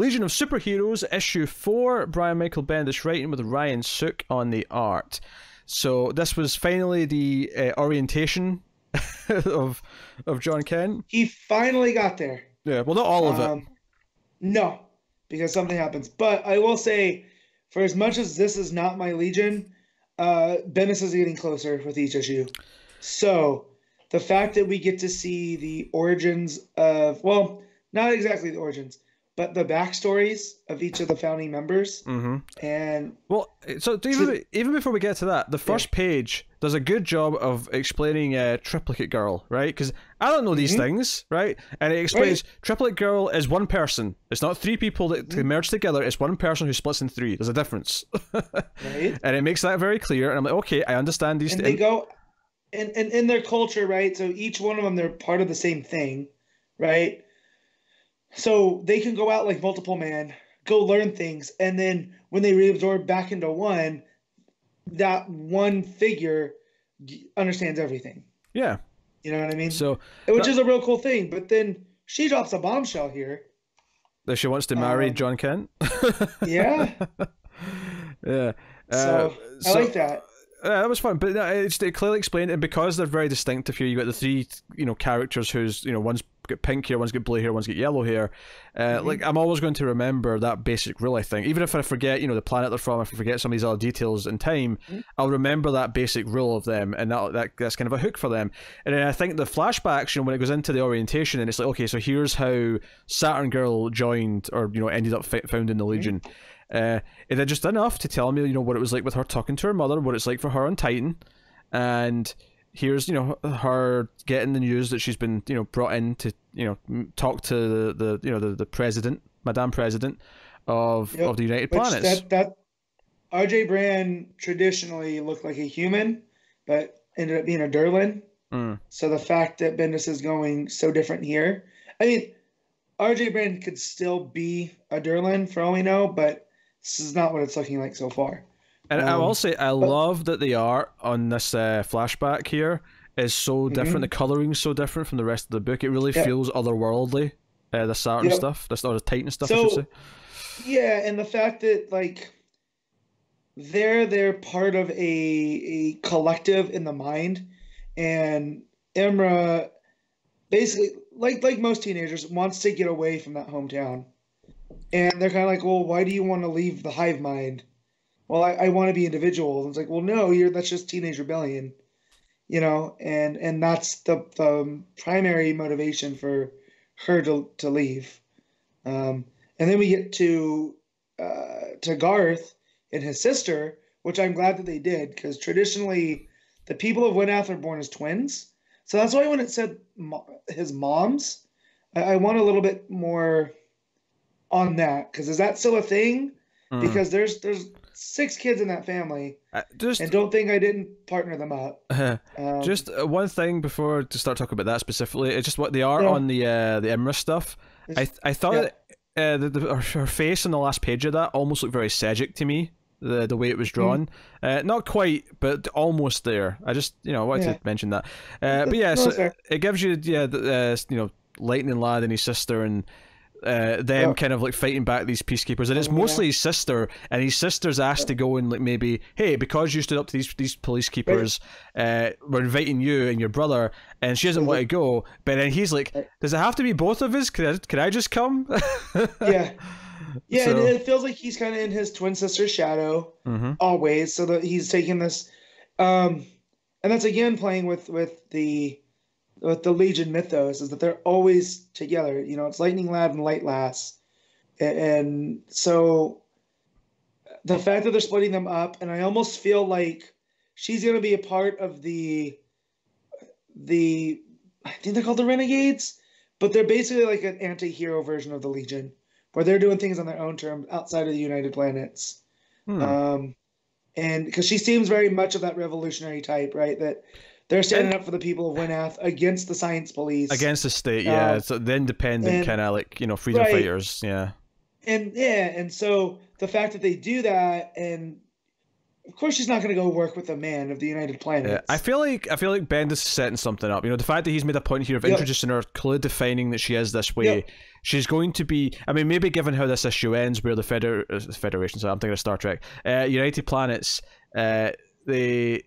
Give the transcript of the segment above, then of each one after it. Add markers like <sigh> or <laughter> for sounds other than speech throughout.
Legion of Superheroes, issue four. Brian Michael Bendis writing with Ryan Sook on the art. So this was finally the uh, orientation <laughs> of of Jon Kent. He finally got there. Yeah, well, not all of Um, it. No, because something happens. But I will say, for as much as this is not my Legion, uh, Bendis is getting closer with each issue. So the fact that we get to see the origins of, well, not exactly the origins, but the backstories of each of the founding members. hmm And Well, so to even even before we get to that, the first page does a good job of explaining uh, Triplicate Girl, right? Because I don't know these Mhm. things, right? And it explains Triplicate Girl is one person. It's not three people that Mm-hmm. merge together. It's one person who splits in three. There's a difference, <laughs> right? and it makes that very clear. And I'm like, okay, I understand these. and th- they go and, and in their culture right so each one of them they're part of the same thing right so they can go out like multiple man go learn things and then when they reabsorb back into one that one figure understands everything yeah. you know what i mean So which is a real cool thing but then she drops a bombshell here that she wants to marry Um, Jon Kent. <laughs> yeah yeah. Uh, so, i so- like that Uh, that was fun, but no, it's it clearly explained, and because they're very distinctive here, you got the three, you know, characters who's, you know, one's got pink hair, one's got blue hair, one's got yellow hair. Uh, Mhm. Like I'm always going to remember that basic rule. I think, even if I forget, you know, the planet they're from, if I forget some of these other details in time, Mhm. I'll remember that basic rule of them, and that, that that's kind of a hook for them. And then I think the flashbacks, you know, when it goes into the orientation, and it's like, okay, so here's how Saturn Girl joined, or you know, ended up fi- founding the Legion. Uh, it just enough to tell me, you know, what it was like with her talking to her mother, what it's like for her on Titan, and here's you know her getting the news that she's been you know brought in to you know talk to the, the you know the, the president, Madame President of Yep. of the United Which Planets. that that RJ Brand traditionally looked like a human, but ended up being a Durlan. Mm. So the fact that Bendis is going so different here, I mean, RJ Brand could still be a Durlan for all we know, but this is not what it's looking like so far. And I Um, will say, I love that the art on this uh, flashback here is so different. Mhm. The coloring's so different from the rest of the book. It really Yeah. feels otherworldly. Uh, the Saturn Yep. stuff, this or the Titan stuff, I So- should say. Yeah, and the fact that like they're they're part of a a collective in the mind, and Imra basically like like most teenagers wants to get away from that hometown, and they're kind of like, well, why do you want to leave the hive mind? Well, I, I want to be individual. It's like, well, no, you're that's just teenage rebellion, you know, and and that's the the primary motivation for her to to leave. Um, and then we get to uh, to Garth and his sister, which I'm glad that they did because traditionally the people of Winath are born as twins. So that's why when it said mo- his mom's, I, I want a little bit more on that because is that still a thing? Mm. Because there's there's six kids in that family, Uh, just and don't think I didn't partner them up. <laughs> Um, Just uh, one thing before to start talking about that specifically. It's just what they are Yeah. on the uh, the Imra stuff. I th- I thought yeah. that, uh, the, the, her, her face on the last page of that almost looked very Sejic to me. The the way it Hmm. was drawn, uh, not quite, but almost there. I just you know I wanted Yeah. to mention that. Uh, but yeah, No, so it gives you yeah the, uh, you know Lightning Lad and his sister and. Uh, them Yeah. kind of like fighting back these peacekeepers, and it's mostly his sister, and his sister's asked to go and like maybe, hey, because you stood up to these these police keepers, uh, we're inviting you and your brother, and she doesn't want to go. But then he's like, does it have to be both of us? Can I, can I just come? yeah, <laughs> yeah, So- and it feels like he's kind of in his twin sister's shadow. hmm always so that he's taking this um and that's again playing with with the with the legion mythos is that they're always together you know it's lightning lad and light lass and, so the fact that they're splitting them up and i almost feel like she's going to be a part of the the i think they're called the renegades but they're basically like an anti-hero version of the legion where they're doing things on their own terms outside of the united planets Hmm. um, and because she seems very much of that revolutionary type, right? That they're standing up for the people of Winath against the science police. Against the state, yeah. Uh, so the independent kind of like you know freedom Right. fighters, yeah. and yeah, and so the fact that they do that, and of course she's not going to go work with a man of the United Planets. Yeah, I feel like I feel like Bendis is setting something up. You know, the fact that he's made a point here of Yep. introducing her, clearly defining that she is this way. Yep. She's going to be. I mean, maybe given how this issue ends, where the Feder- uh, Federation, so I'm thinking of Star Trek, uh, United Planets, uh, the.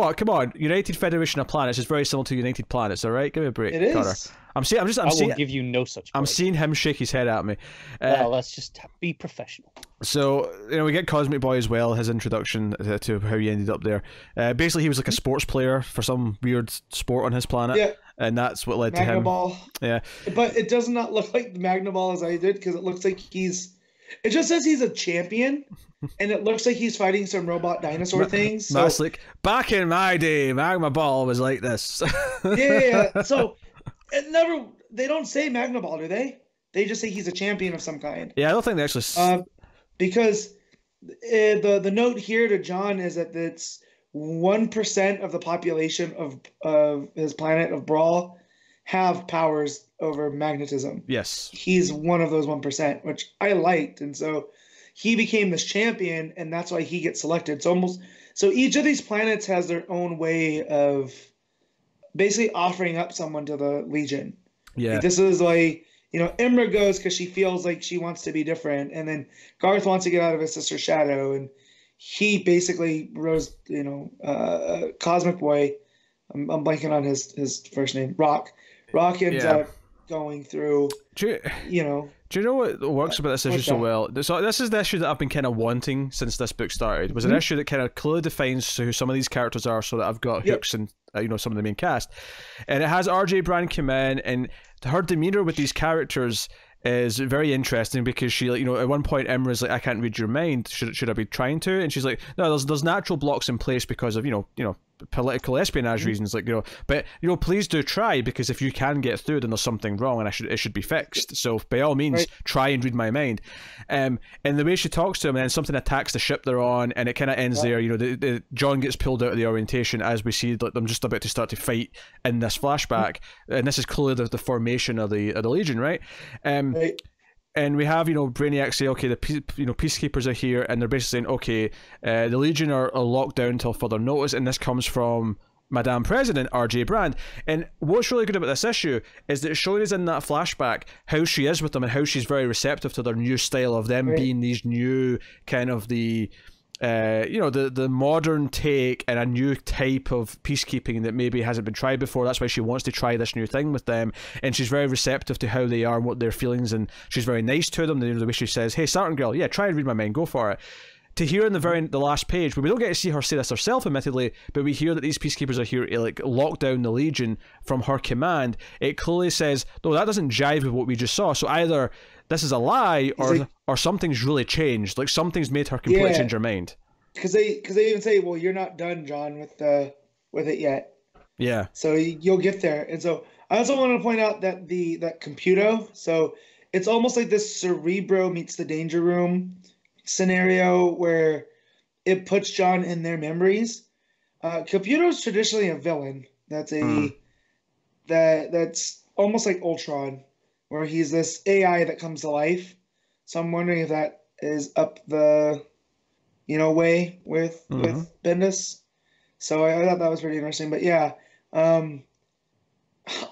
What? Come on, United Federation of Planets is very similar to United Planets. All right, give me a break, it is. Connor. I'm seeing. I'm just. I'm I will seeing. give you no such. I'm seeing him shake his head at me. Uh, Well, let's just be professional. so you know we get Cosmic Boy as well. His introduction to, to how he ended up there. Uh, basically, he was like a sports player for some weird sport on his planet, Yeah, and that's what led to Magna him. Ball. Yeah, But it does not look like the Magna Ball as I did because it looks like he's. <laughs> It just says he's a champion, and it looks like he's fighting some robot dinosaur things. So, that's like back in my day, Magma Ball was like this. <laughs> yeah, yeah, yeah. So it never. They don't say Magna Ball, do they? They just say he's a champion of some kind. yeah, I don't think they actually. Uh, because uh, the the note here to Jon is that it's one percent of the population of of his planet of Braal have powers over magnetism. yes. He's one of those one percent, which I liked, and so he became this champion, and that's why he gets selected. It's almost so each of these planets has their own way of basically offering up someone to the Legion. Yeah. Like, this is like you know Imra goes because she feels like she wants to be different, and then Garth wants to get out of his sister's shadow, and he basically rose. You know, uh, Cosmic Boy. I'm, I'm blanking on his his first name. Rokk. Rokk ends Yeah. up going through. Do you, You know, do you know what works about this issue so well? So this is the issue that I've been kind of wanting since this book started. Was an Mhm. issue that kind of clearly defines who some of these characters are, so that I've got Yep. hooks and uh, you know some of the main cast, and it has R.J. Brand come in, and her demeanor with these characters is very interesting because she, like, you know, at one point Imra's like, "I can't read your mind. Should should I be trying to?" And she's like, "No, there's there's natural blocks in place because of you know you know." Political espionage reasons like you know but you know please do try because if you can get through then there's something wrong and I should it should be fixed so by all means Right. try and read my mind um and the way she talks to him and then something attacks the ship they're on and it kind of ends Yeah. there you know the, the Jon gets pulled out of the orientation as we see like, them just about to start to fight in this flashback and this is clearly the, the formation of the of the Legion right um right? And we have you know Brainiac say okay the pe- you know peacekeepers are here and they're basically saying okay uh, the Legion are, are locked down until further notice and this comes from Madame President R.J. Brand and what's really good about this issue is that showing us in that flashback how she is with them and how she's very receptive to their new style of them Right. being these new kind of the uh, you know the the modern take and a new type of peacekeeping that maybe hasn't been tried before. That's why she wants to try this new thing with them, and she's very receptive to how they are and what their feelings, and she's very nice to them. The way she says, "Hey, Saturn girl, yeah, try and read my mind, go for it." To hear in the very the last page, we don't get to see her say this herself, admittedly, but we hear that these peacekeepers are here to like lock down the Legion from her command. It clearly says, "No, that doesn't jive with what we just saw." So either this is a lie, or like- or something's really changed. Like something's made her completely Yeah. change her mind. Because they because they even say, well, you're not done, Jon, with the with it yet. Yeah. So you'll get there. And so I also want to point out that the that computer, so it's almost like this Cerebro meets the Danger Room scenario where it puts Jon in their memories. Uh, is traditionally a villain. That's a Mm. that that's almost like Ultron, where he's this AI that comes to life. So I'm wondering if that is up the, you know, way with Mhm. with Bendis. So I, I thought that was pretty interesting. But yeah, um,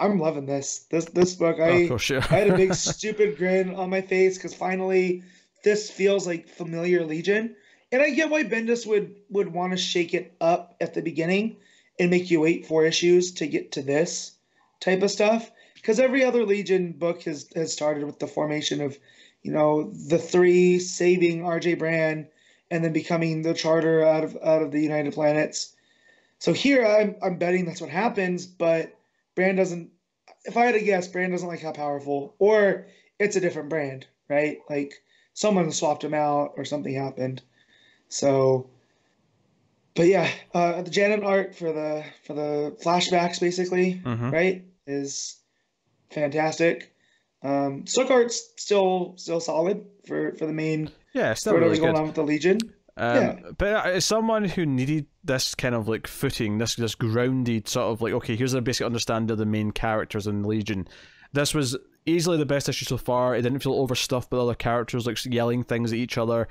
I'm loving this this this book. I oh, course, yeah. I had a big <laughs> stupid grin on my face because finally this feels like familiar Legion, and I get why Bendis would would want to shake it up at the beginning and make you wait four issues to get to this type of stuff. Because every other Legion book has has started with the formation of, you know, the three saving R.J. Brand and then becoming the Charter out of out of the United Planets. So here I'm I'm betting that's what happens, but Brand doesn't. If I had to guess, Brand doesn't like how powerful, or it's a different brand, right? Like someone swapped him out, or something happened. So, but yeah, uh, the Janet art for the for the flashbacks, basically, Mhm. right, is fantastic. Um, Sook art's still still solid for for the main Yeah, still whatever's really good. going on with the Legion. Um, Yeah. But as someone who needed this kind of like footing, this this grounded sort of like, okay, here's a basic understanding of the main characters in the Legion. This was easily the best issue so far. It didn't feel overstuffed with other characters like yelling things at each other.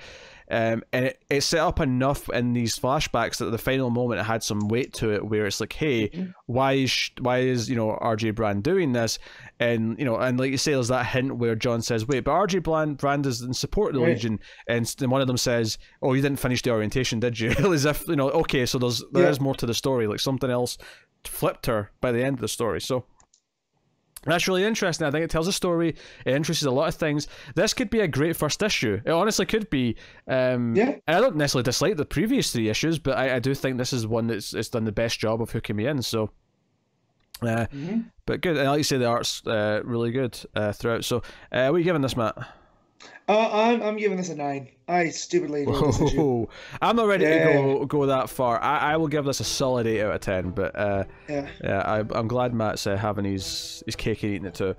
Um, and it, it set up enough in these flashbacks that the final moment it had some weight to it where it's like hey Mm-hmm. why is why is you know RJ Brand doing this and you know and like you say there's that hint where Jon says wait but RJ Brand, Brand is in support of the. Legion and then one of them says oh you didn't finish the orientation did you <laughs> as if you know okay so there's there Yeah. is more to the story like something else flipped her by the end of the story so that's really interesting. I think it tells a story. It introduces a lot of things. This could be a great first issue. It honestly could be. Um, Yeah. and I don't necessarily dislike the previous three issues, but I, I do think this is one that's it's done the best job of hooking me in. So, uh, Mhm. but good. And like you say, the art's uh, really good uh, throughout. So, uh, what are you giving this, Matt? Uh, I'm I'm giving this a nine. I stupidly ignored this issue. Whoa. I'm not ready Yeah. to go go that far. I, I will give this a solid eight out of ten. But uh, Yeah. yeah, I, I'm glad Matt's uh, having his his cake and eating it too.